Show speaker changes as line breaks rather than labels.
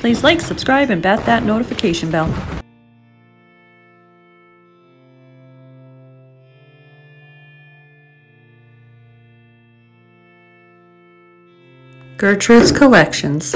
Please like, subscribe, and bat that notification bell. Gertrude's Collections.